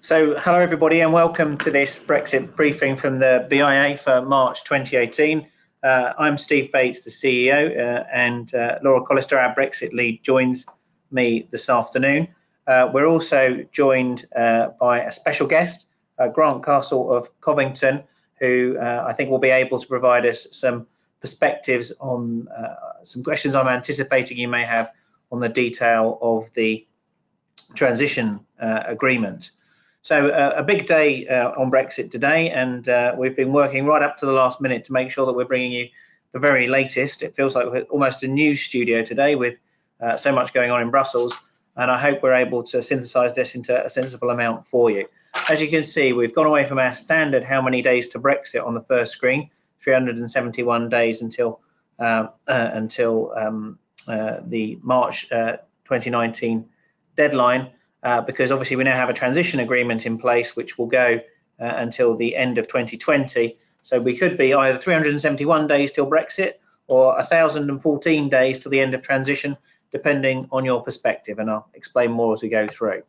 So, hello everybody, and welcome to this Brexit briefing from the BIA for March 2018. Uh, I'm Steve Bates, the CEO, uh, and uh, Laura Collister, our Brexit lead, joins me this afternoon. Uh, we're also joined uh, by a special guest, uh, Grant Castle of Covington, who I think will be able to provide us some perspectives on some questions I'm anticipating you may have on the detail of the transition agreement. So uh, a big day uh, on Brexit today, and uh, we've been working right up to the last minute to make sure that we're bringing you the very latest. It feels like we're almost a news studio today with uh, so much going on in Brussels, and I hope we're able to synthesize this into a sensible amount for you. As you can see, we've gone away from our standard how many days to Brexit on the first screen, 371 days until uh, uh, until um, the March 2019 deadline uh, because obviously we now have a transition agreement in place which will go uh, until the end of 2020. So we could be either 371 days till Brexit or 1,014 days till the end of transition, depending on your perspective. And I'll explain more as we go through.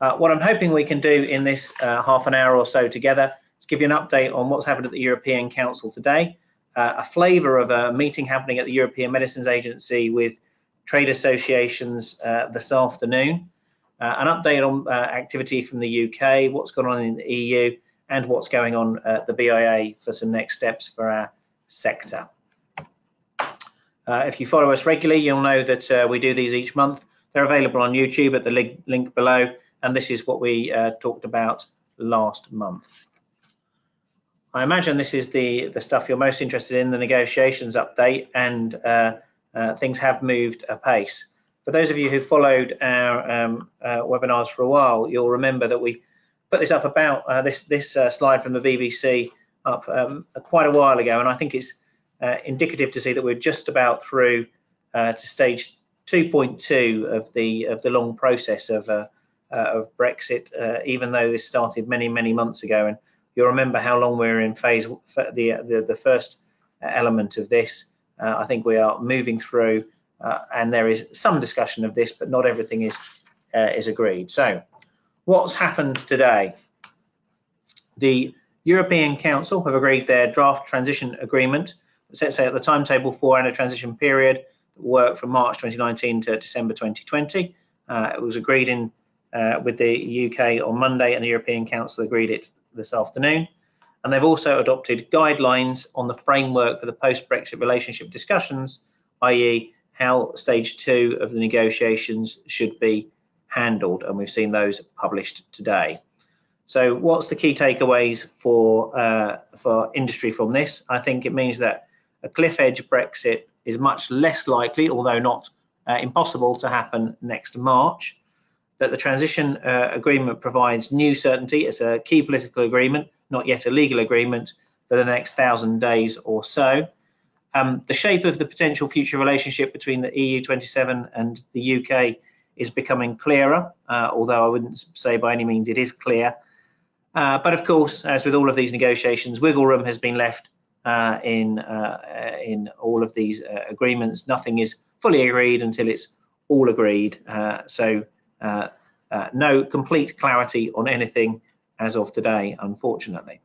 Uh, what I'm hoping we can do in this uh, half an hour or so together is give you an update on what's happened at the European Council today, uh, a flavour of a meeting happening at the European Medicines Agency with trade associations this afternoon, uh, an update on uh, activity from the UK, what's going on in the EU, and what's going on at the BIA for some next steps for our sector. Uh, if you follow us regularly, you'll know that uh, we do these each month. They're available on YouTube at the link, link below, and this is what we uh, talked about last month. I imagine this is the, the stuff you're most interested in, the negotiations update, and uh, things have moved apace for those of you who followed our um, uh, webinars for a while, you'll remember that we put this up about uh, this this uh, slide from the BBC up um, quite a while ago, and I think it's uh, indicative to see that we're just about through uh, to stage 2.2 of the of the long process of uh, of Brexit, even though this started many many months ago. And you'll remember how long we we're in phase the the, the first element of this. I think we are moving through uh, and there is some discussion of this, but not everything is uh, is agreed. So, what's happened today? The European Council have agreed their draft transition agreement that sets out the timetable for and a transition period that will work from March 2019 to December 2020. Uh, it was agreed in uh, with the UK on Monday, and the European Council agreed it this afternoon. And they've also adopted guidelines on the framework for the post-Brexit relationship discussions, i.e., how stage two of the negotiations should be handled, and we've seen those published today. So, what's the key takeaways for uh, for industry from this? I think it means that a cliff edge Brexit is much less likely, although not uh, impossible, to happen next March. That the transition uh, agreement provides new certainty. It's a key political agreement, not yet a legal agreement, for the next thousand days or so. Um, the shape of the potential future relationship between the EU27 and the UK is becoming clearer, uh, although I wouldn't say by any means it is clear. Uh, but of course, as with all of these negotiations, wiggle room has been left uh, in uh, in all of these uh, agreements. Nothing is fully agreed until it's all agreed. Uh, so no complete clarity on anything as of today, unfortunately.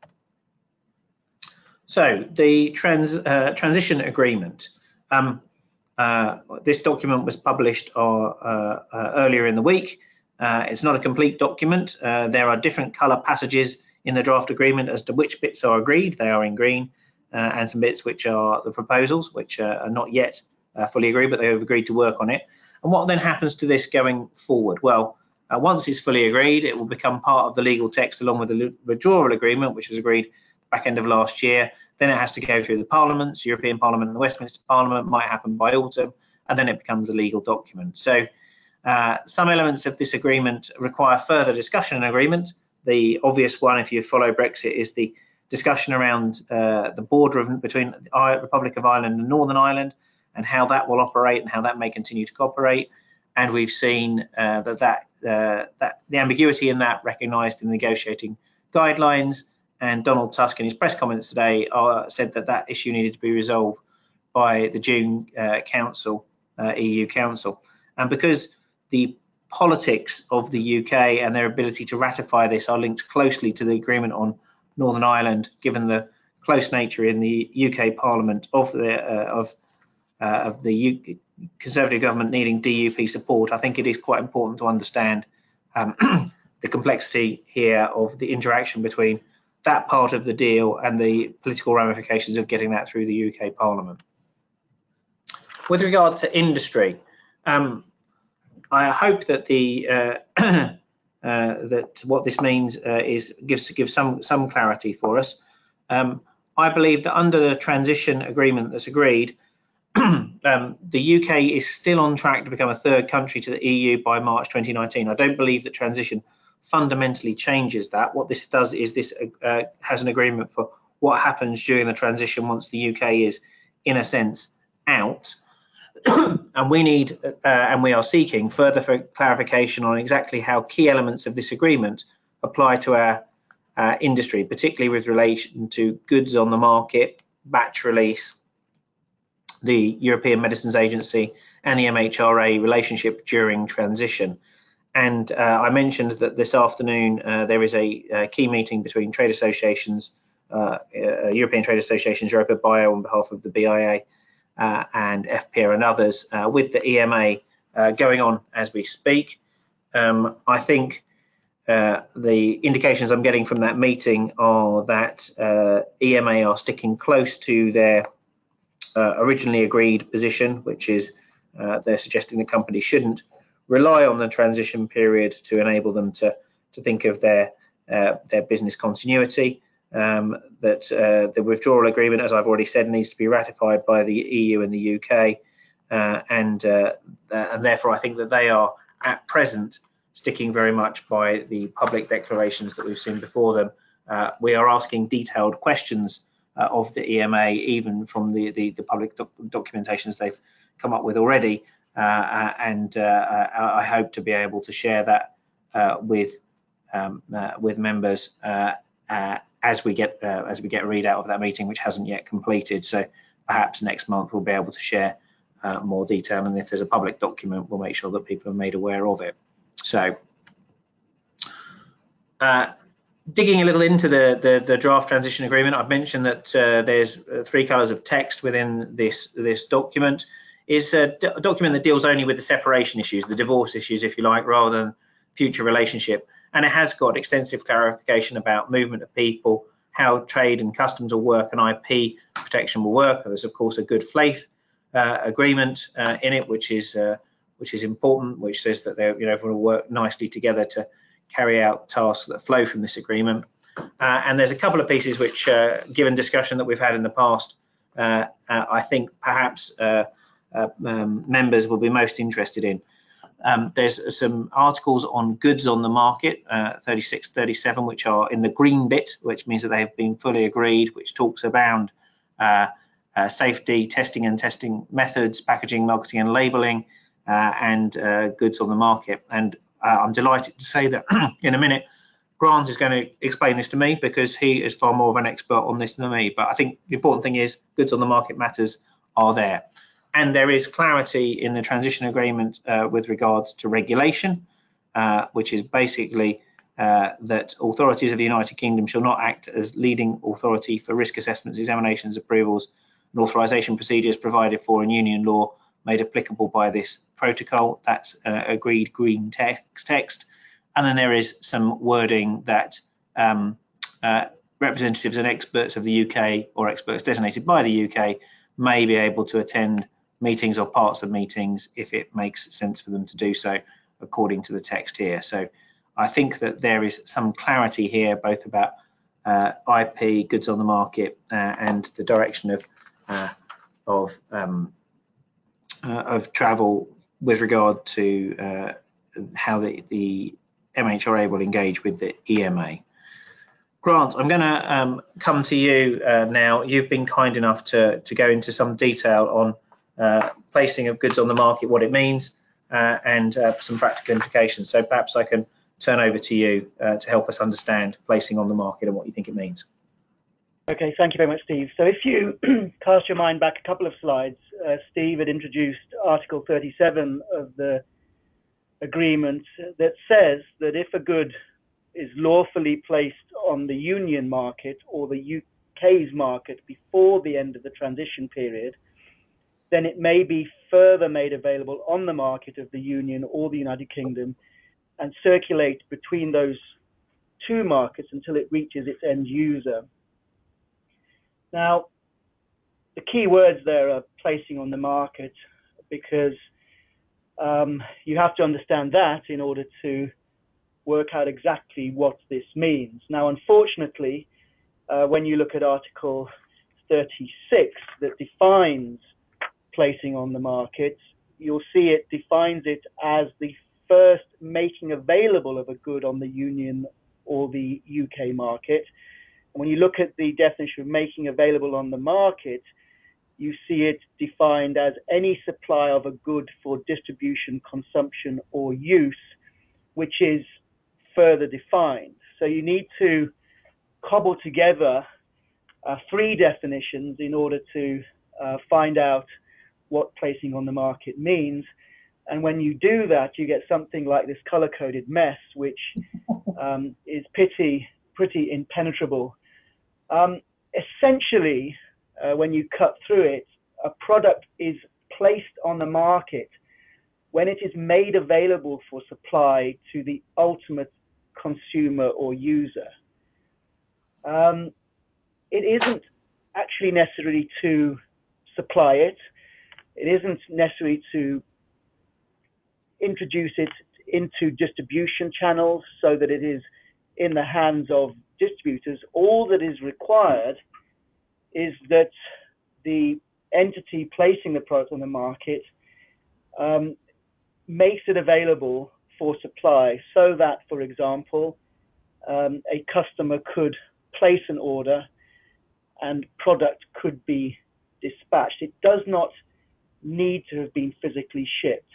So the trans, uh, transition agreement. Um, uh, this document was published uh, uh earlier in the week. Uh, it's not a complete document. Uh, there are different colour passages in the draft agreement as to which bits are agreed. They are in green, and some bits which are the proposals, which are not yet fully agreed, but they have agreed to work on it. And what then happens to this going forward? Well, once it's fully agreed, it will become part of the legal text along with the withdrawal agreement, which was agreed back end of last year. Then it has to go through the parliaments, European Parliament and the Westminster Parliament, might happen by autumn, and then it becomes a legal document. So uh, some elements of this agreement require further discussion and agreement. The obvious one, if you follow Brexit, is the discussion around uh, the border of, between the Republic of Ireland and Northern Ireland and how that will operate and how that may continue to cooperate. And we've seen uh, that that, uh, that the ambiguity in that recognised in the negotiating guidelines and Donald Tusk in his press comments today uh, said that that issue needed to be resolved by the June uh, Council, uh, EU Council. And because the politics of the UK and their ability to ratify this are linked closely to the agreement on Northern Ireland, given the close nature in the UK Parliament of the uh, of uh, of the Conservative government needing DUP support. I think it is quite important to understand um, the complexity here of the interaction between that part of the deal and the political ramifications of getting that through the UK Parliament. With regard to industry, um, I hope that the uh, uh, that what this means uh, is gives gives some some clarity for us. Um, I believe that under the transition agreement that's agreed, um, the UK is still on track to become a third country to the EU by March 2019. I don't believe that transition fundamentally changes that. What this does is this uh, has an agreement for what happens during the transition once the UK is, in a sense, out. and we need uh, and we are seeking further clarification on exactly how key elements of this agreement apply to our uh, industry, particularly with relation to goods on the market, batch release, the European Medicines Agency, and the MHRA relationship during transition. And uh, I mentioned that this afternoon uh, there is a, a, key meeting between trade associations, uh, uh, European Trade Associations, EuropaBio on behalf of the BIA, uh, and EFPIA and others uh, with the EMA uh, going on as we speak. Um, I think the indications I'm getting from that meeting are that EMA are sticking close to their originally agreed position, which is they're suggesting the company shouldn't rely on the transition period to enable them to to think of their uh, their business continuity. Um, that uh, the withdrawal agreement, as I've already said, needs to be ratified by the EU and the UK, uh, and uh, and therefore I think that they are at present sticking very much by the public declarations that we've seen before them. Uh, we are asking detailed questions uh, of the EMA, even from the the, the public doc documentations they've come up with already, uh, and I hope to be able to share that with um, with members as we get uh, as we get a readout of that meeting, which hasn't yet completed. So perhaps next month we'll be able to share uh, more detail, and if there's a public document, we'll make sure that people are made aware of it. So. Uh, digging a little into the, the, the, draft transition agreement, I've mentioned that uh, there's uh, three colours of text within this this document. Is a document that deals only with the separation issues, the divorce issues, if you like, rather than future relationship and it has got extensive clarification about movement of people, how trade and customs will work, and IP protection will work. There's of course a good faith uh, agreement uh, in it, which is uh, which is important, which says that they you know everyone will work nicely together to carry out tasks that flow from this agreement. Uh, and there's a couple of pieces which, uh, given discussion that we've had in the past, uh, I think perhaps um, members will be most interested in. Um, there's some articles on goods on the market, uh, 36, 37, which are in the green bit, which means that they have been fully agreed, which talks about uh, uh, safety, testing and testing methods, packaging, marketing and labeling, uh, and uh, goods on the market. And uh, I'm delighted to say that in a minute, Grant is going to explain this to me because he is far more of an expert on this than me. But I think the important thing is goods on the market matters are there and there is clarity in the transition agreement uh, with regards to regulation, uh, which is basically uh, that authorities of the United Kingdom shall not act as leading authority for risk assessments, examinations, approvals, and authorization procedures provided for in union law made applicable by this protocol. That's uh, agreed green text, text. And then there is some wording that um, uh, representatives and experts of the UK or experts designated by the UK may be able to attend meetings or parts of meetings if it makes sense for them to do so according to the text here. So I think that there is some clarity here both about uh, IP, goods on the market, uh, and the direction of uh, of um, uh, of travel with regard to uh, how the, the MHRA will engage with the EMA. Grant, I'm going to um, come to you uh, now. You've been kind enough to to go into some detail on placing of goods on the market, what it means, uh, and uh, some practical implications. So perhaps I can turn over to you uh, to help us understand placing on the market and what you think it means. Okay, thank you very much, Steve. So if you cast your mind back a couple of slides, uh, Steve had introduced Article 37 of the agreement that says that if a good is lawfully placed on the union market or the UK's market before the end of the transition period, then it may be further made available on the market of the Union or the United Kingdom and circulate between those two markets until it reaches its end user. Now, the key words there are placing on the market because um, you have to understand that in order to work out exactly what this means. Now, unfortunately, uh, when you look at Article 36 that defines placing on the market, you'll see it defines it as the first making available of a good on the Union or the UK market. And when you look at the definition of making available on the market, you see it defined as any supply of a good for distribution, consumption, or use, which is further defined. So you need to cobble together uh, three definitions in order to uh, find out what placing on the market means. And when you do that, you get something like this color coded mess, which um, is pretty, pretty impenetrable. Um, essentially, uh, when you cut through it, a product is placed on the market when it is made available for supply to the ultimate consumer or user. Um, it isn't actually necessary to supply it. It isn't necessary to introduce it into distribution channels so that it is in the hands of distributors. All that is required is that the entity placing the product on the market um, makes it available for supply so that, for example, um, a customer could place an order and product could be dispatched. It does not need to have been physically shipped.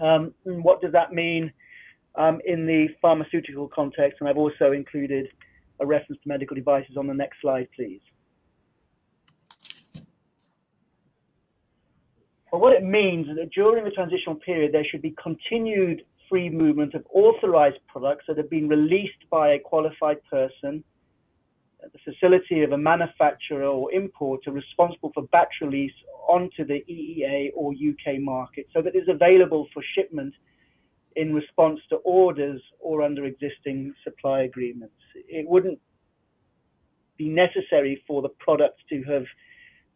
Um, what does that mean um, in the pharmaceutical context? And I've also included a reference to medical devices on the next slide, please. Well, what it means is that during the transitional period, there should be continued free movement of authorized products that have been released by a qualified person the facility of a manufacturer or importer responsible for batch release onto the EEA or UK market so that it is available for shipment in response to orders or under existing supply agreements. It wouldn't be necessary for the product to have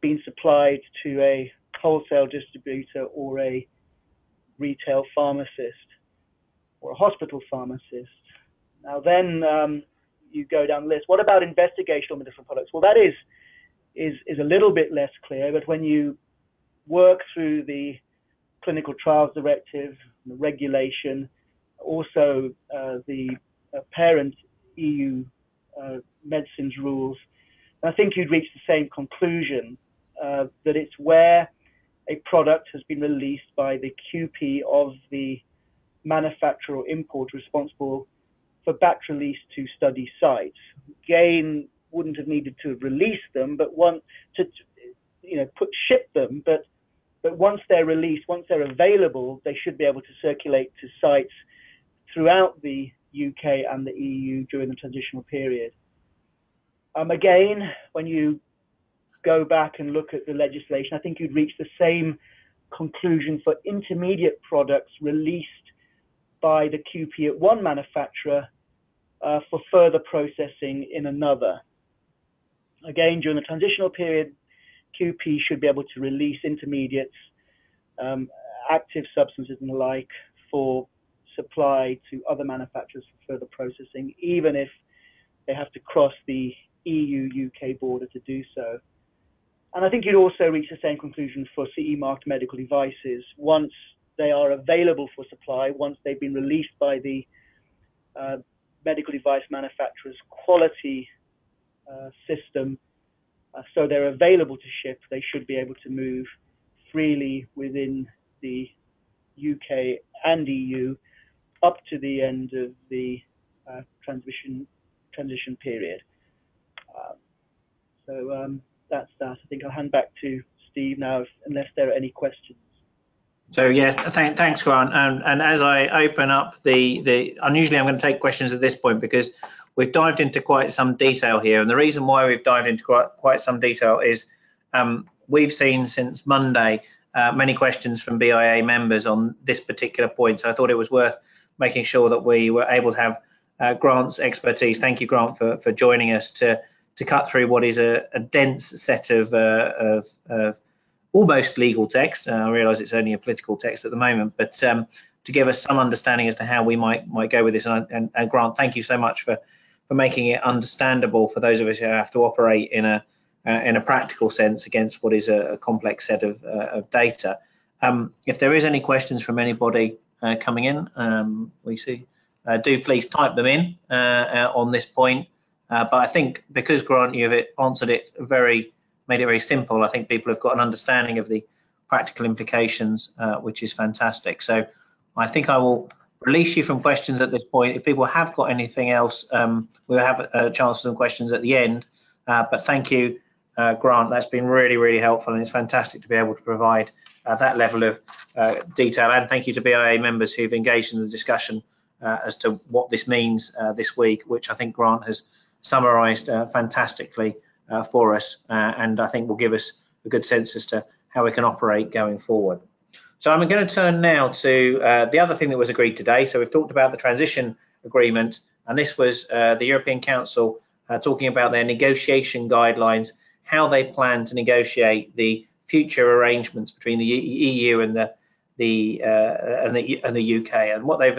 been supplied to a wholesale distributor or a retail pharmacist or a hospital pharmacist. Now then um, you go down the list. What about investigational medicinal products? Well, that is is is a little bit less clear, but when you work through the clinical trials directive, the regulation, also uh, the uh, parent EU uh, medicines rules, I think you'd reach the same conclusion uh, that it's where a product has been released by the QP of the manufacturer or importer responsible for batch release to study sites. Gain wouldn't have needed to release them, but want to, you know, put ship them. But but once they're released, once they're available, they should be able to circulate to sites throughout the UK and the EU during the transitional period. Um, again, when you go back and look at the legislation, I think you'd reach the same conclusion for intermediate products released by the QP at one manufacturer uh, for further processing in another. Again, during the transitional period, QP should be able to release intermediates, um, active substances and the like for supply to other manufacturers for further processing, even if they have to cross the EU-UK border to do so. And I think you'd also reach the same conclusion for CE marked medical devices. Once they are available for supply, once they've been released by the uh, medical device manufacturer's quality uh, system, uh, so they're available to ship, they should be able to move freely within the UK and EU up to the end of the uh, transition transition period. Um, so um, that's that. I think I'll hand back to Steve now, if, unless there are any questions. So yeah, th thanks, Grant. And, and as I open up the the, unusually I'm going to take questions at this point because we've dived into quite some detail here, and the reason why we've dived into quite quite some detail is um, we've seen since Monday uh, many questions from BIA members on this particular point. So I thought it was worth making sure that we were able to have uh, Grant's expertise. Thank you, Grant, for for joining us to to cut through what is a, a dense set of, uh, of, of almost legal text. Uh, I realise it's only a political text at the moment, but um, to give us some understanding as to how we might might go with this. And, and, and, Grant, thank you so much for for making it understandable for those of us who have to operate in a uh, in a practical sense against what is a, a complex set of uh, of data. Um, if there is any questions from anybody uh, coming in, um, we see. Uh, do please type them in uh, on this point. but I think because Grant, you've answered it very made it very simple. I think people have got an understanding of the practical implications, uh, which is fantastic. So I think I will release you from questions at this point. If people have got anything else, um, we'll have a chance for some questions at the end. Uh, but thank you, uh, Grant. That's been really, really helpful, and it's fantastic to be able to provide uh, that level of uh, detail. And thank you to BIA members who've engaged in the discussion uh, as to what this means this week, which I think Grant has summarised fantastically uh, for us, uh, and I think will give us a good sense as to how we can operate going forward. So I'm going to turn now to uh, the other thing that was agreed today. So we've talked about the transition agreement, and this was uh, the European Council uh, talking about their negotiation guidelines, how they plan to negotiate the future arrangements between the EU and the the uh, and the and the UK. And what they've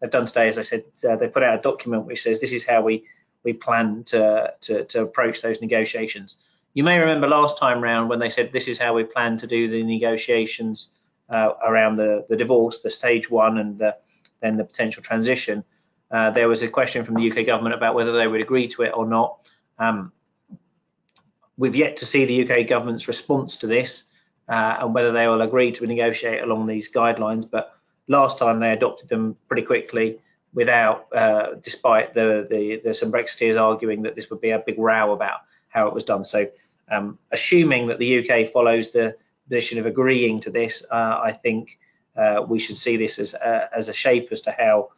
they've done today, as I said, they put out a document which says this is how we we plan to, to, to approach those negotiations. You may remember last time round when they said this is how we plan to do the negotiations uh, around the, the divorce, the stage one, and the, then the potential transition. Uh, there was a question from the UK government about whether they would agree to it or not. Um, we've yet to see the UK government's response to this uh, and whether they will agree to negotiate along these guidelines. But last time they adopted them pretty quickly without, uh, despite the, the, the some Brexiteers arguing that this would be a big row about how it was done. So, um, assuming that the UK follows the position of agreeing to this, uh, I think uh, we should see this as uh, as a shape as to how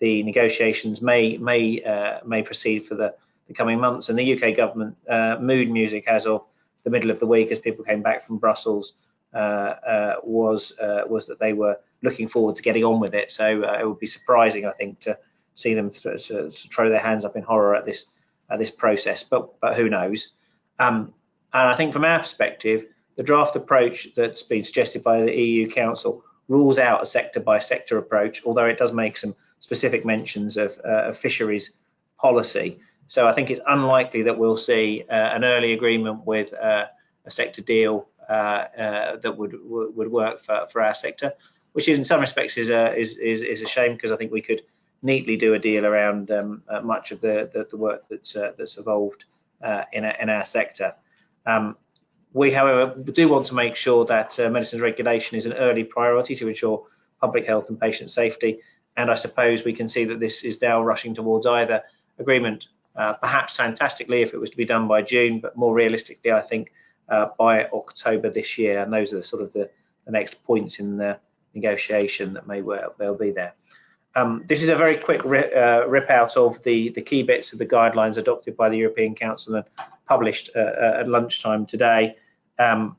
the negotiations may may uh, may proceed for the, the coming months. And the UK government uh, mood music as of the middle of the week, as people came back from Brussels, was was that they were looking forward to getting on with it. So uh, it would be surprising, I think, to see them to, to, throw their hands up in horror at this at this process. But but who knows? Um, and I think from our perspective, the draft approach that's been suggested by the EU Council rules out a sector by sector approach, although it does make some specific mentions of, uh, of fisheries policy. So I think it's unlikely that we'll see uh, an early agreement with uh, a sector deal uh, uh, that would would work for, for our sector which in some respects is a is is, is a shame because I think we could neatly do a deal around um, uh, much of the, the, the work that's uh, that's evolved uh, in a, in our sector. Um, we, however, do want to make sure that uh, medicines regulation is an early priority to ensure public health and patient safety. And I suppose we can see that this is now rushing towards either agreement, uh, perhaps fantastically if it was to be done by June, but more realistically, I think uh, by October this year. And those are the sort of the, the next points in the negotiation that may well, well be there. Um, this is a very quick rip, uh, rip, out of the, the key bits of the guidelines adopted by the European Council and published uh, uh at lunchtime today. Um,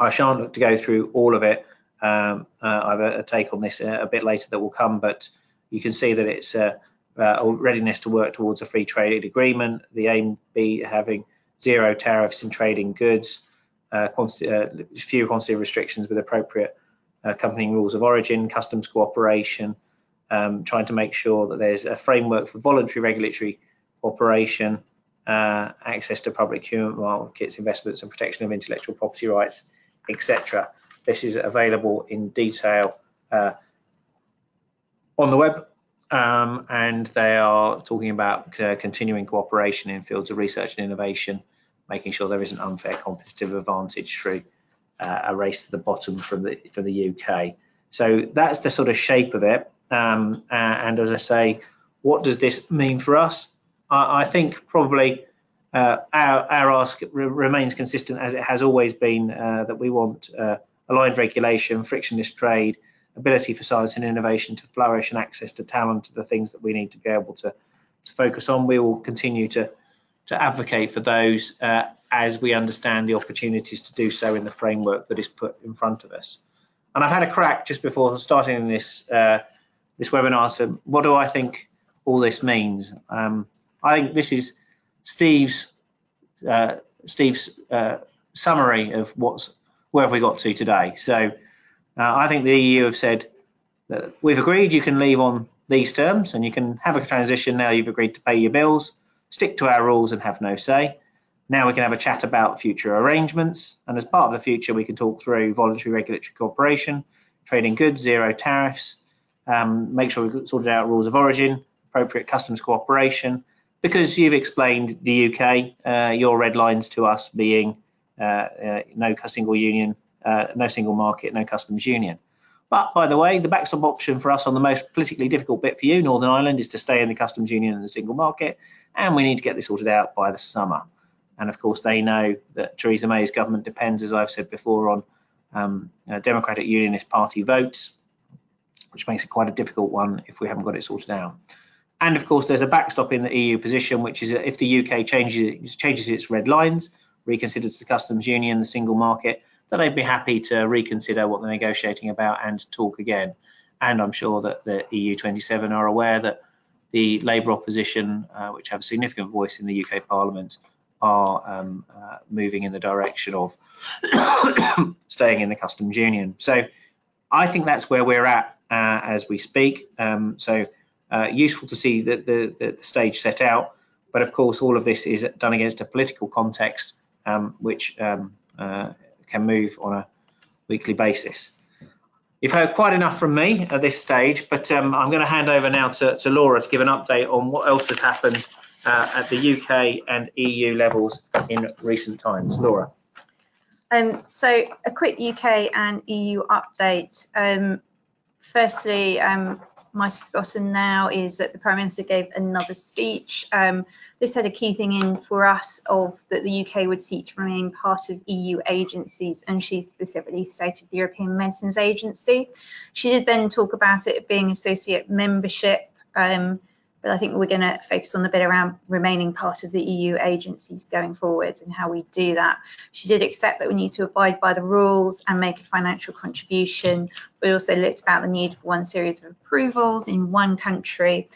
I shan't look to go through all of it. Um, uh, I have a, a, take on this a, a, bit later that will come, but you can see that it's uh, uh, a readiness to work towards a free trade agreement. The aim be having zero tariffs in trading goods, quantity, few quantitative restrictions with appropriate accompanying rules of origin, customs cooperation, um, trying to make sure that there's a framework for voluntary regulatory cooperation, uh, access to public human markets, investments, and protection of intellectual property rights, etc. This is available in detail uh, on the web, um, and they are talking about uh, continuing cooperation in fields of research and innovation, making sure there is an unfair competitive advantage through uh, a race to the bottom from the for the UK. So that's the sort of shape of it. Um, and as I say, what does this mean for us? I, I think probably uh, our, our ask re- remains consistent as it has always been uh, that we want uh, aligned regulation, frictionless trade, ability for science and innovation to flourish, and access to talent are the things that we need to be able to, to focus on. We will continue to, to advocate for those uh, as we understand the opportunities to do so in the framework that is put in front of us. And I've had a crack just before starting this uh, this webinar. So, what do I think all this means? Um, I think this is Steve's uh, Steve's uh, summary of what's where have we got to today. So, uh, I think the EU have said that we've agreed you can leave on these terms and you can have a transition now. You've agreed to pay your bills, stick to our rules, and have no say. Now we can have a chat about future arrangements, and as part of the future, we can talk through voluntary regulatory cooperation, trading goods, zero tariffs, um, make sure we've sorted out rules of origin, appropriate customs cooperation, because you've explained the UK, uh, your red lines to us being uh, uh, no single union, uh, no single market, no customs union. But by the way, the backstop option for us on the most politically difficult bit for you, Northern Ireland, is to stay in the customs union and the single market, and we need to get this sorted out by the summer. And of course, they know that Theresa May's government depends, as I've said before, on um, Democratic Unionist Party votes, which makes it quite a difficult one if we haven't got it sorted out. And of course, there's a backstop in the EU position, which is that if the UK changes changes its red lines, reconsiders the customs union, the single market, that they'd be happy to reconsider what they're negotiating about and talk again. And I'm sure that the EU27 are aware that the Labour opposition, uh, which have a significant voice in the UK Parliament, are um, uh, moving in the direction of staying in the customs union. So I think that's where we're at uh, as we speak. Um, so uh, useful to see the, the, the, stage set out. But of course, all of this is done against a political context, um, which um, uh, can move on a weekly basis. You've heard quite enough from me at this stage, but um, I'm going to hand over now to, to Laura to give an update on what else has happened uh, at the UK and EU levels in recent times. Laura. Um, so a quick UK and EU update. Um, firstly, um, might have forgotten now is that the Prime Minister gave another speech. Um, this had a key thing in for us of that the UK would seek to remain part of EU agencies, and she specifically stated the European Medicines Agency. She did then talk about it being associate membership. Um, but I think we're going to focus on the bit around remaining part of the EU agencies going forward and how we do that. She did accept that we need to abide by the rules and make a financial contribution. We also looked about the need for one series of approvals in one country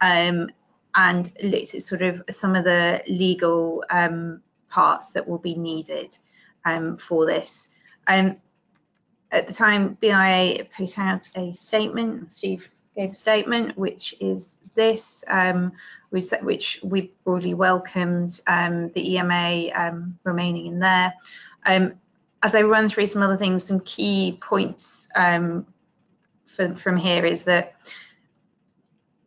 um, and looked at sort of some of the legal um, parts that will be needed um, for this. Um, at the time, BIA put out a statement. Steve gave a statement, which is this, um, which we broadly welcomed um, the EMA um, remaining in there. Um, as I run through some other things, some key points um, for, from here is that,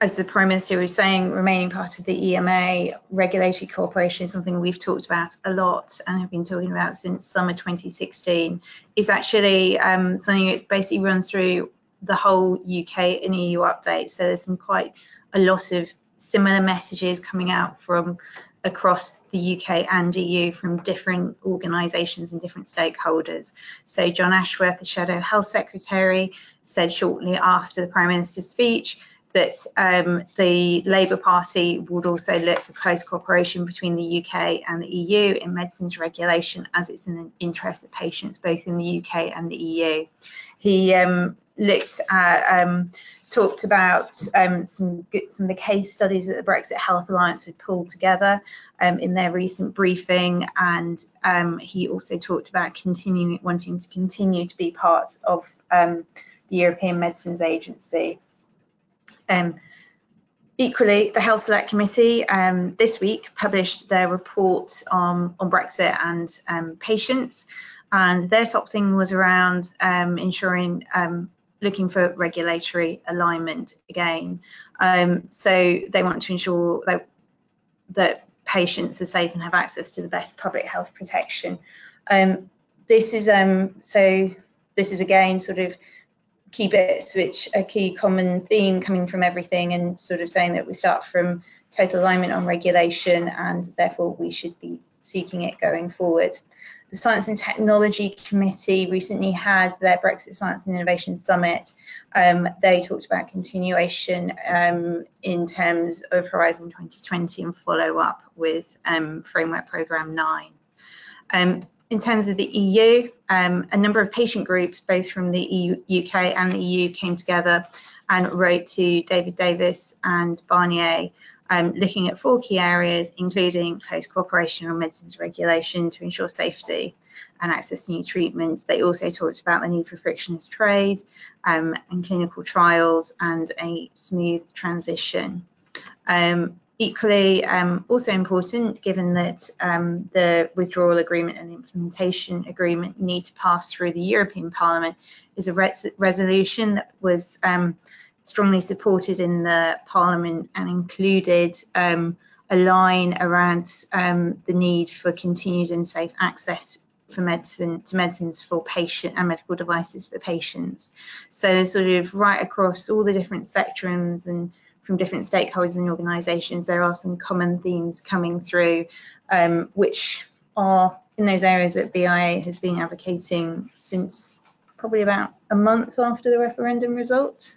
as the Prime Minister was saying, remaining part of the EMA regulatory cooperation is something we've talked about a lot and have been talking about since summer 2016. Is actually um, something that basically runs through the whole UK and EU update. So there's some quite a lot of similar messages coming out from across the UK and EU from different organisations and different stakeholders. So John Ashworth, the Shadow Health Secretary, said shortly after the Prime Minister's speech that um, the Labour Party would also look for close cooperation between the UK and the EU in medicines regulation as it's in the interest of patients both in the UK and the EU. He um, looked at, um, talked about um, some some of the case studies that the Brexit Health Alliance had pulled together um, in their recent briefing, and um, he also talked about continuing wanting to continue to be part of um, the European Medicines Agency. Um, equally, the Health Select Committee this week published their report on, on Brexit and patients and their top thing was around um, ensuring um, looking for regulatory alignment again. Um, so they want to ensure that, that patients are safe and have access to the best public health protection. Um, this is um, so this is again sort of key bits which a key common theme coming from everything and sort of saying that we start from total alignment on regulation and therefore we should be seeking it going forward. The Science and Technology Committee recently had their Brexit Science and Innovation Summit. Um, they talked about continuation um, in terms of Horizon 2020 and follow up with um, Framework Programme 9. Um, in terms of the EU, um, a number of patient groups, both from the EU, UK and the EU, came together and wrote to David Davis and Barnier um, looking at four key areas, including close cooperation on medicines regulation to ensure safety and access to new treatments. They also talked about the need for frictionless trade um, and clinical trials and a smooth transition. Um, equally, um, also important, given that um, the withdrawal agreement and implementation agreement need to pass through the European Parliament, is a res resolution that was um, strongly supported in the Parliament and included um, a line around um, the need for continued and safe access for medicine to medicines for patient and medical devices for patients. So sort of right across all the different spectrums and from different stakeholders and organisations, there are some common themes coming through, um, which are in those areas that BIA has been advocating since probably about a month after the referendum result.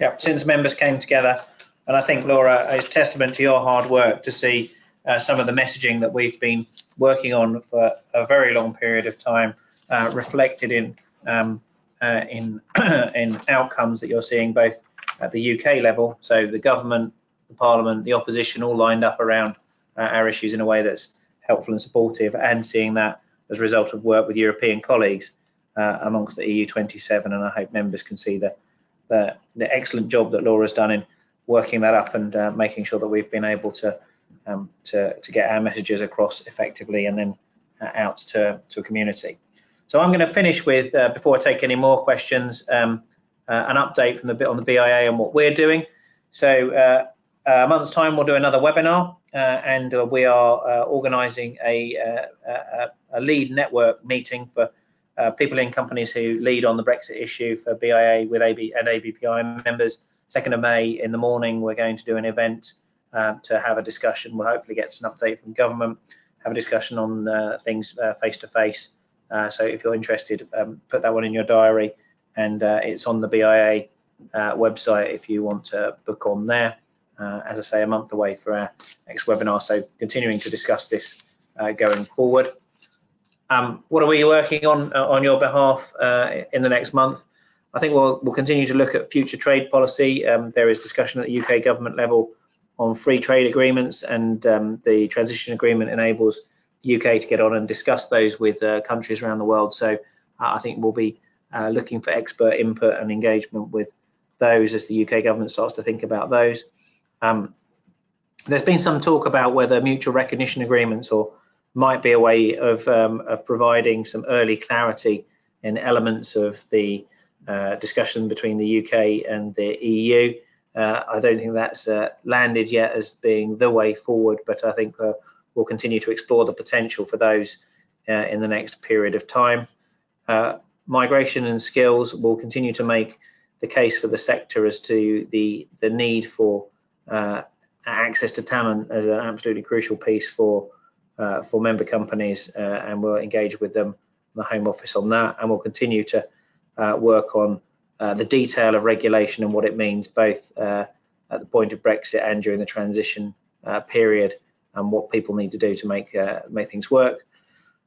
Yeah, since members came together, and I think Laura, it's testament to your hard work to see uh, some of the messaging that we've been working on for a very long period of time uh, reflected in um, uh, in in outcomes that you're seeing both at the UK level, so the government, the Parliament, the opposition, all lined up around uh, our issues in a way that's helpful and supportive, and seeing that as a result of work with European colleagues uh, amongst the EU 27, and I hope members can see the the, the excellent job that Laura's done in working that up and uh, making sure that we've been able to um, to, to get our messages across effectively and then uh, out to, to a community. So I'm going to finish with, uh, before I take any more questions, um, uh, an update from the bit on the BIA and what we're doing. So uh, a month's time, we'll do another webinar uh, and we are organising a, a, a lead network meeting for uh, people in companies who lead on the Brexit issue for BIA with AB and ABPI members. 2nd of May in the morning, we're going to do an event um, to have a discussion. We'll hopefully get an update from government, have a discussion on uh, things face to face. So if you're interested, um, put that one in your diary, and uh, it's on the BIA uh, website if you want to book on there. as I say, a month away for our next webinar, so continuing to discuss this going forward. Um, what are we working on uh, on your behalf uh, in the next month? I think we'll we'll continue to look at future trade policy. Um, there is discussion at the UK government level on free trade agreements, and um, the transition agreement enables the UK to get on and discuss those with uh, countries around the world. So uh, I think we'll be uh, looking for expert input and engagement with those as the UK government starts to think about those. Um, there's been some talk about whether mutual recognition agreements or might be a way of, um, of providing some early clarity in elements of the uh, discussion between the UK and the EU. Uh, I don't think that's uh, landed yet as being the way forward, but I think uh, we'll continue to explore the potential for those uh, in the next period of time. Uh, migration and skills will continue to make the case for the sector as to the, the need for access to talent as an absolutely crucial piece for uh, for member companies, uh, and we'll engage with them, the Home Office, on that, and we'll continue to uh, work on the detail of regulation and what it means, both at the point of Brexit and during the transition period, and what people need to do to make make things work.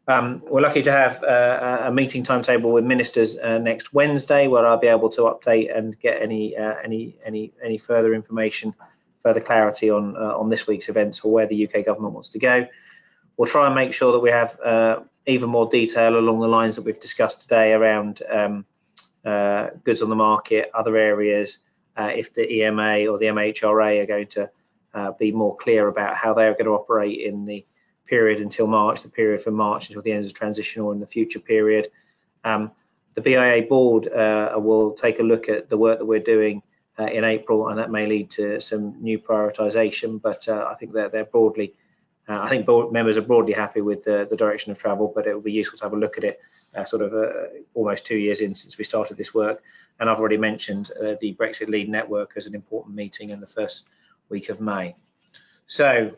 Um, we're lucky to have uh, a meeting timetable with ministers uh, next Wednesday, where I'll be able to update and get any uh, any any any further information, further clarity on on this week's events or where the UK government wants to go. We'll try and make sure that we have uh, even more detail along the lines that we've discussed today around um, uh, goods on the market, other areas, uh, if the EMA or the MHRA are going to uh, be more clear about how they're going to operate in the period until March, the period from March until the end of the transition or in the future period. Um, the BIA board uh, will take a look at the work that we're doing uh, in April, and that may lead to some new prioritisation. But I think that they're broadly I think board members are broadly happy with the, the direction of travel, but it will be useful to have a look at it uh, sort of uh, almost two years in since we started this work. And I've already mentioned uh, the Brexit Lead Network as an important meeting in the first week of May. So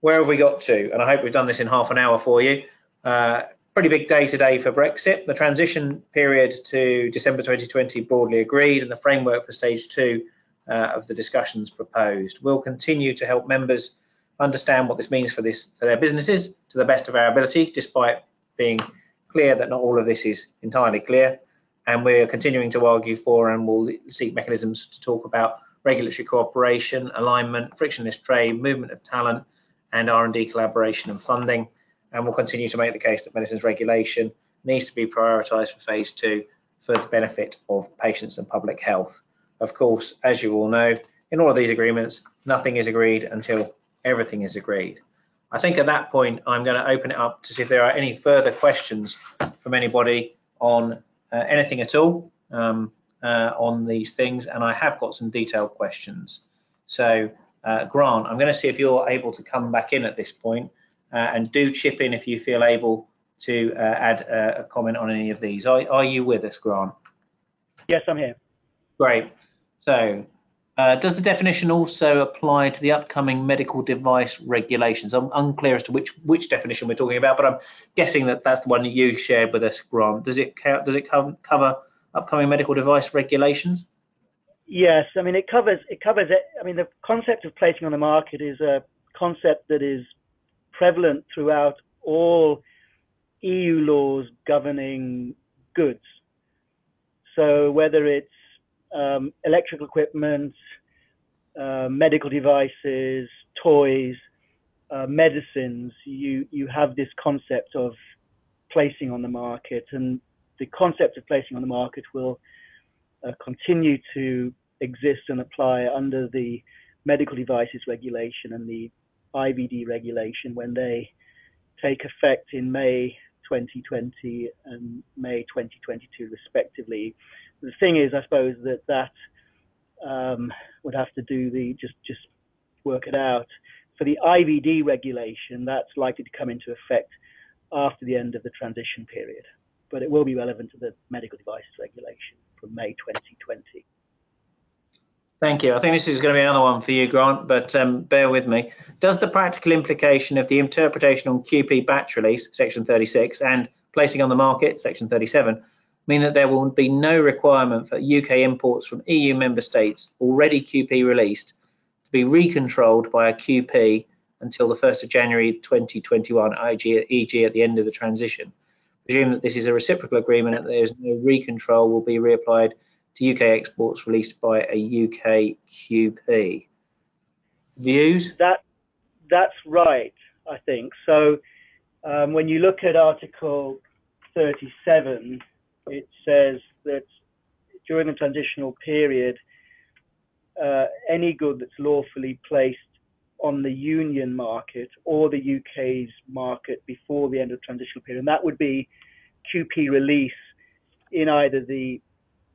where have we got to? And I hope we've done this in half an hour for you. Uh, pretty big day today for Brexit. The transition period to December 2020 broadly agreed, and the framework for stage two uh, of the discussions proposed. We'll continue to help members understand what this means for this for their businesses to the best of our ability, despite being clear that not all of this is entirely clear. And we're continuing to argue for and will seek mechanisms to talk about regulatory cooperation, alignment, frictionless trade, movement of talent, and R&D collaboration and funding. And we'll continue to make the case that medicines regulation needs to be prioritised for phase two for the benefit of patients and public health. Of course, as you all know, in all of these agreements, nothing is agreed until everything is agreed. I think at that point, I'm going to open it up to see if there are any further questions from anybody on uh, anything at all um, uh, on these things. And I have got some detailed questions. So, uh, Grant, I'm going to see if you're able to come back in at this point, uh, and do chip in if you feel able to uh, add a comment on any of these. Are, are you with us, Grant? Yes, I'm here. Great. So, uh, does the definition also apply to the upcoming medical device regulations? I'm unclear as to which which definition we're talking about, but I'm guessing that that's the one you shared with us, Grant. Does it does it cover upcoming medical device regulations? Yes, I mean it covers it covers it. I mean the concept of placing on the market is a concept that is prevalent throughout all EU laws governing goods. So whether it's um, electrical equipment, uh, medical devices, toys, uh, medicines, you, you have this concept of placing on the market. And the concept of placing on the market will uh, continue to exist and apply under the medical devices regulation and the IVD regulation when they take effect in May 2020 and May 2022 respectively the thing is, I suppose that that um, would have to do the just just work it out. For the IVD regulation, that's likely to come into effect after the end of the transition period, but it will be relevant to the medical devices regulation from May 2020. Thank you. I think this is going to be another one for you, Grant, but um, bear with me. Does the practical implication of the interpretation on QP batch release, section 36, and placing on the market, section 37, mean that there will be no requirement for UK imports from EU member states already QP released to be recontrolled by a QP until the 1st of January 2021, e.g. at the end of the transition. Presume that this is a reciprocal agreement and that there's no recontrol will be reapplied to UK exports released by a UK QP. Views? That that's right, I think. So um, when you look at Article 37, it says that during the transitional period, uh, any good that's lawfully placed on the union market or the UK's market before the end of the transitional period, and that would be QP release in either the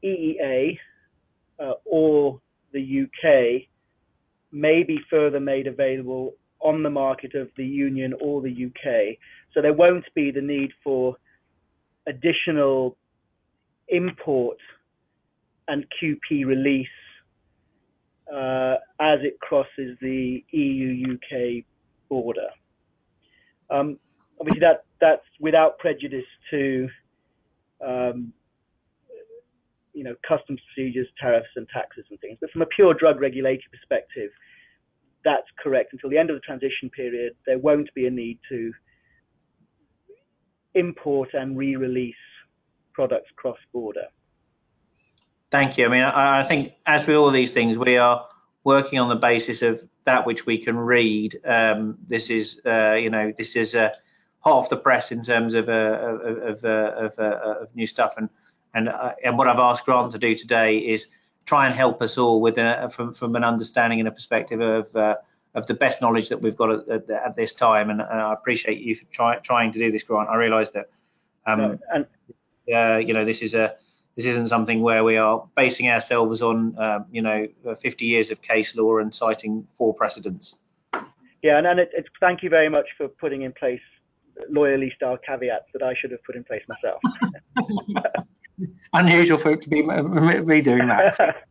EEA uh, or the UK, may be further made available on the market of the union or the UK. So there won't be the need for additional import and QP release uh, as it crosses the EU UK border. Um, obviously, that that's without prejudice to um, you know customs procedures, tariffs, and taxes and things. But from a pure drug regulatory perspective, that's correct. Until the end of the transition period, there won't be a need to import and re-release products cross border. Thank you. I mean, I, think as with all these things, we are working on the basis of that which we can read. Um, this is, uh, you know, this is uh, hot off the press in terms of uh, of, uh, of, uh, of, new stuff, and and uh, and what I've asked Grant to do today is try and help us all with a, from from an understanding and a perspective of of the best knowledge that we've got at, at this time. And, and, I appreciate you for try, trying to do this, Grant. I realise that. Um, and uh, you know, this is a this isn't something where we are basing ourselves on, um, you know, 50 years of case law and citing four precedents. Yeah, and, and it, it's thank you very much for putting in place lawyerly style caveats that I should have put in place myself. Unusual for it to be me doing that.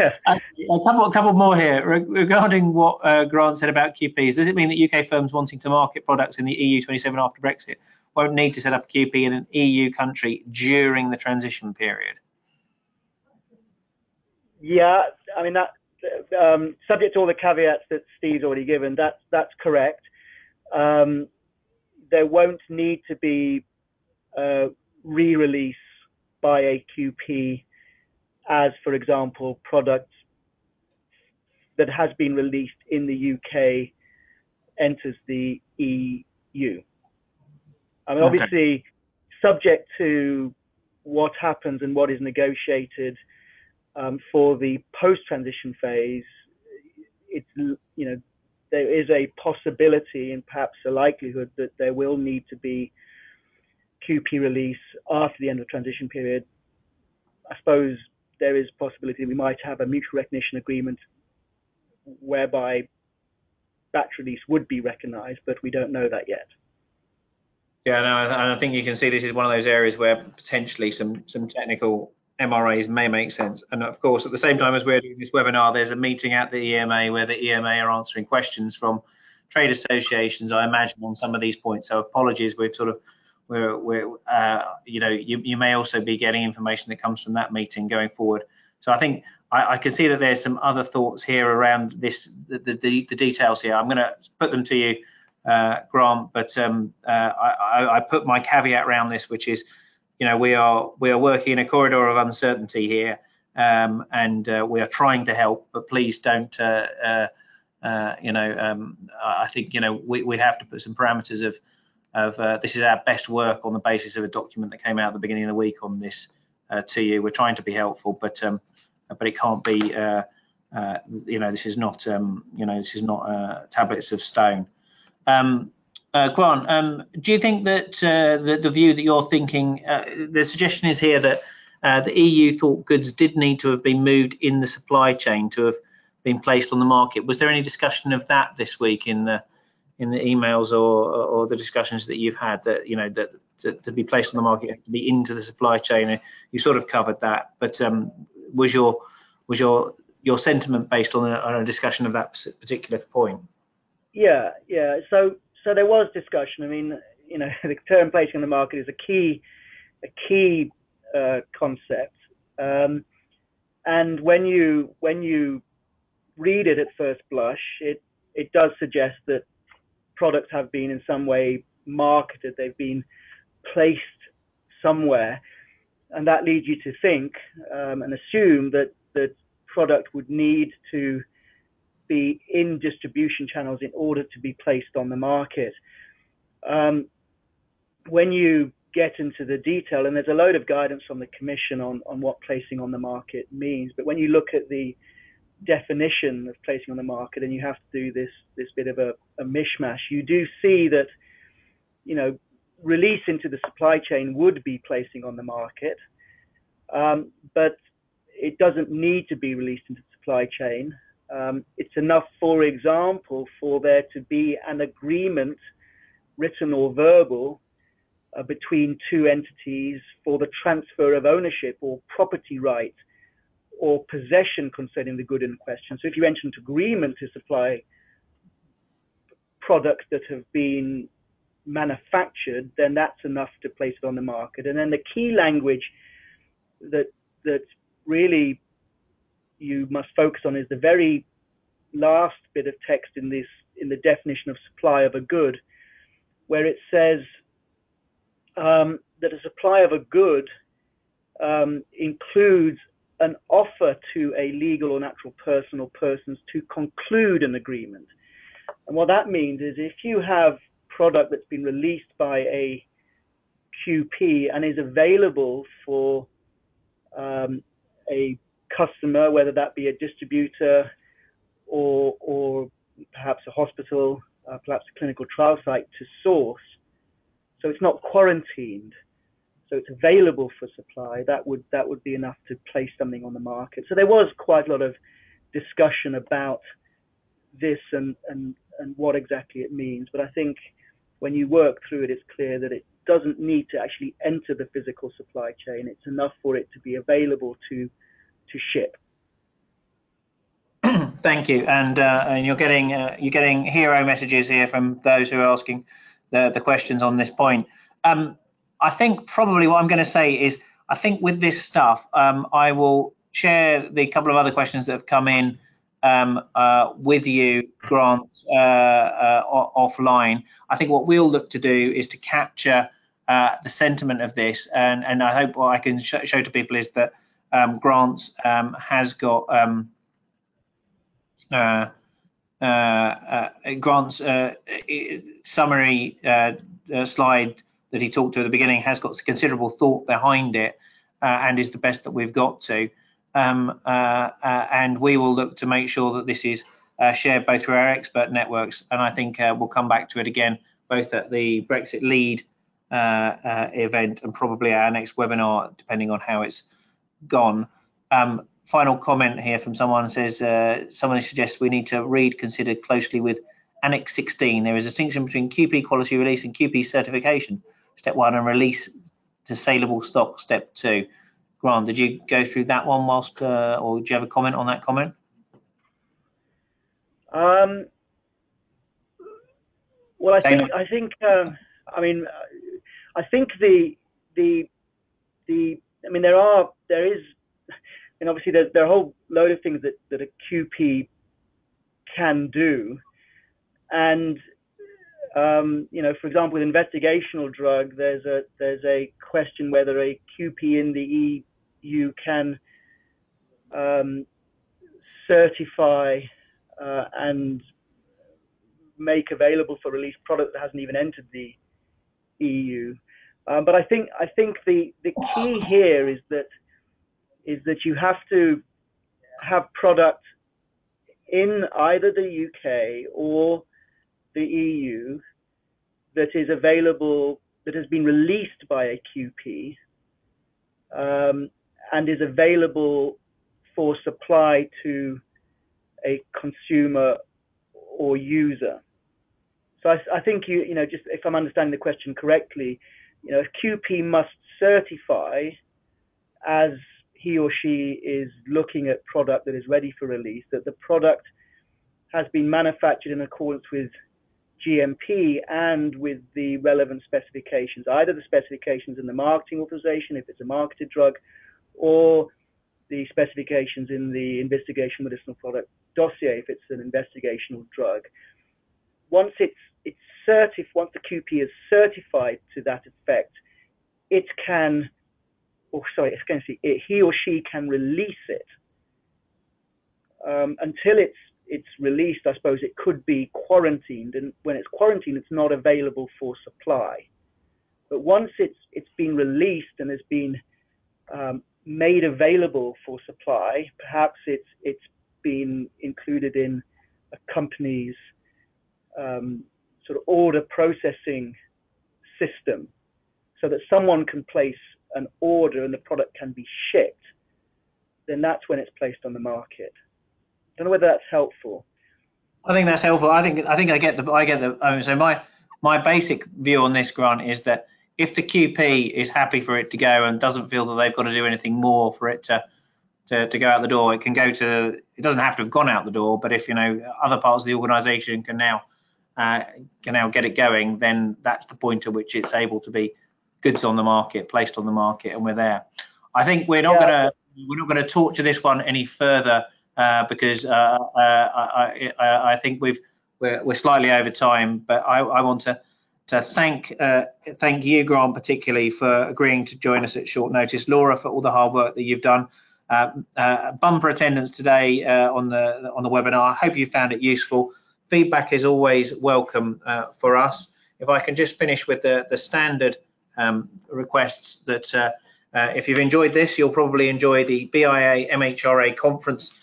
a couple, a couple more here regarding what uh, Grant said about QPs. Does it mean that UK firms wanting to market products in the EU 27 after Brexit won't need to set up a QP in an EU country during the transition period. Yeah, I mean that um, subject to all the caveats that Steve's already given. That's that's correct. Um, there won't need to be a re-release by a QP as, for example, products that has been released in the UK enters the EU. I mean, okay. obviously, subject to what happens and what is negotiated um, for the post-transition phase, it's you know there is a possibility and perhaps a likelihood that there will need to be QP release after the end of the transition period. I suppose there is possibility we might have a mutual recognition agreement whereby batch release would be recognized, but we don't know that yet. Yeah, no, and I think you can see this is one of those areas where potentially some some technical MRAs may make sense. And of course, at the same time as we're doing this webinar, there's a meeting at the EMA where the EMA are answering questions from trade associations, I imagine, on some of these points. So apologies, we've sort of we're uh, you know, you, you may also be getting information that comes from that meeting going forward. So I think I, I can see that there's some other thoughts here around this, the, the, the details here. I'm going to put them to you, uh, Grant, but um, uh, I, I put my caveat around this, which is, you know, we are we are working in a corridor of uncertainty here, um, and uh, we are trying to help, but please don't. Uh, uh, uh, you know, um, I think you know we, we have to put some parameters of of uh, this is our best work on the basis of a document that came out at the beginning of the week on this uh, to you. We're trying to be helpful, but um, but it can't be. Uh, uh you know, this is not. Um, you know, this is not uh, tablets of stone. Um, uh, Grant, um, do you think that the, the view that you're thinking, the suggestion is here that the EU thought goods did need to have been moved in the supply chain to have been placed on the market. Was there any discussion of that this week in the in the emails or or the discussions that you've had that you know that to, to be placed on the market to be into the supply chain. You sort of covered that. But um, was your was your your sentiment based on a, on a discussion of that particular point? Yeah yeah. So so there was discussion. I mean you know the term placing on the market is a key a key uh, concept. Um, and when you when you read it at first blush it it does suggest that products have been in some way marketed, they've been placed somewhere, and that leads you to think um, and assume that the product would need to be in distribution channels in order to be placed on the market. Um, when you get into the detail, and there's a load of guidance from the Commission on, on what placing on the market means, but when you look at the definition of placing on the market and you have to do this this bit of a, a mishmash. You do see that you know release into the supply chain would be placing on the market um, but it doesn't need to be released into the supply chain. Um, it's enough for example for there to be an agreement written or verbal uh, between two entities for the transfer of ownership or property rights or possession concerning the good in question. So if you enter into agreement to supply products that have been manufactured, then that's enough to place it on the market. And then the key language that that really you must focus on is the very last bit of text in this in the definition of supply of a good, where it says um, that a supply of a good um, includes an offer to a legal or natural person or persons to conclude an agreement. And what that means is if you have product that's been released by a QP and is available for um, a customer, whether that be a distributor or, or perhaps a hospital, uh, perhaps a clinical trial site to source. So it's not quarantined so it's available for supply, that would that would be enough to place something on the market. So there was quite a lot of discussion about this and and and what exactly it means. But I think when you work through it, it's clear that it doesn't need to actually enter the physical supply chain. It's enough for it to be available to to ship. Thank you, and uh, and you're getting uh, you're getting hero messages here from those who are asking the the questions on this point. Um, I think probably what I'm going to say is I think with this stuff, um, I will share the couple of other questions that have come in um, uh, with you, Grant, uh, uh, offline. I think what we'll look to do is to capture uh, the sentiment of this, and, and I hope what I can sh show to people is that um, Grant um, has got um, uh, uh, Grant's summary slide that he talked to at the beginning has got considerable thought behind it and is the best that we've got to um, uh, uh, and we will look to make sure that this is uh, shared both through our expert networks, and I think we'll come back to it again both at the Brexit Lead event and probably our next webinar, depending on how it's gone. Um, final comment here from someone says uh, someone suggests we need to read considered closely with Annex 16. There is a distinction between QP quality release and QP certification, step one, and release to saleable stock, step two. Grant, did you go through that one whilst, uh, or do you have a comment on that comment? Um, well, I think, I think, um, I mean, I think the, the, the, I mean, there are, there is, and obviously there's, there are a whole load of things that, that a QP can do. And, um, you know, for example, with investigational drug, there's a, there's a question whether a QP in the EU can um, certify uh, and make available for release product that hasn't even entered the EU. Um, but I think I think the the key here is that is that you have to have product in either the UK or the EU that is available that has been released by a QP um, and is available for supply to a consumer or user. So I, I, think you, you know, just if I'm understanding the question correctly, you know, a QP must certify as he or she is looking at product that is ready for release that the product has been manufactured in accordance with GMP and with the relevant specifications, either the specifications in the marketing authorization if it's a marketed drug, or the specifications in the investigation medicinal product dossier if it's an investigational drug. Once it's it's certified, once the QP is certified to that effect, it can, or sorry, it's going to see it, he or she can release it. Um, until it's it's released, I suppose it could be quarantined, and when it's quarantined, it's not available for supply. But once it's it's been released and has been um, made available for supply. Perhaps it's it's been included in a company's um, sort of order processing system, so that someone can place an order and the product can be shipped. Then that's when it's placed on the market. I don't know whether that's helpful. I think that's helpful. I think I think I get the I get the so my my basic view on this grant is that if the QP is happy for it to go and doesn't feel that they've got to do anything more for it to to, to go out the door, it can go to. It doesn't have to have gone out the door, but if you know other parts of the organisation can now uh, can now get it going, then that's the point at which it's able to be goods on the market, placed on the market, and we're there. I think we're not yeah. going to we're not going to torture this one any further because uh, uh I, I, I think we've we're, we're slightly over time, but I, I want to to thank uh, thank you, Grant, particularly for agreeing to join us at short notice. Laura, for all the hard work that you've done. Uh, uh, bumper attendance today uh, on the on the webinar. I hope you found it useful. Feedback is always welcome uh, for us. If I can just finish with the the standard um, requests that uh, if you've enjoyed this, you'll probably enjoy the BIA MHRA conference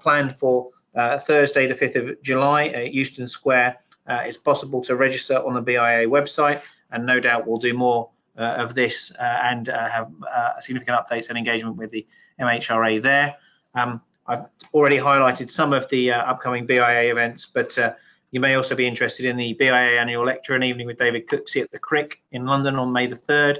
planned for Thursday, the 5th of July at Euston Square uh, it's possible to register on the BIA website, and no doubt we'll do more uh, of this uh, and uh, have uh, significant updates and engagement with the MHRA there. Um, I've already highlighted some of the upcoming BIA events, but you may also be interested in the BIA annual lecture and evening with David Cooksey at the Crick in London on May the 3rd,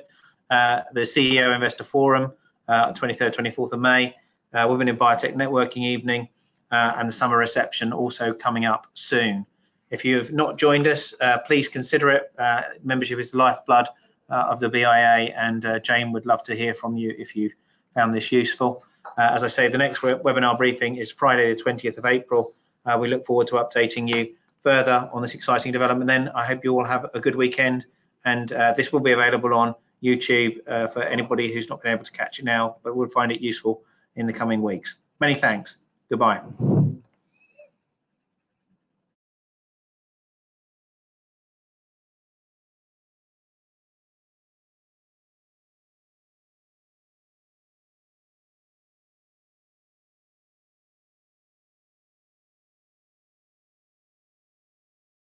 the CEO Investor Forum, 23rd, 24th of May, Women in Biotech Networking Evening, and the summer reception also coming up soon. If you've not joined us, uh, please consider it. Uh, membership is the lifeblood uh, of the BIA, and uh, Jane would love to hear from you if you've found this useful. Uh, as I say, the next webinar briefing is Friday, the 20th of April. Uh, we look forward to updating you further on this exciting development. Then I hope you all have a good weekend, and uh, this will be available on YouTube uh, for anybody who's not been able to catch it now, but will find it useful in the coming weeks. Many thanks. Goodbye.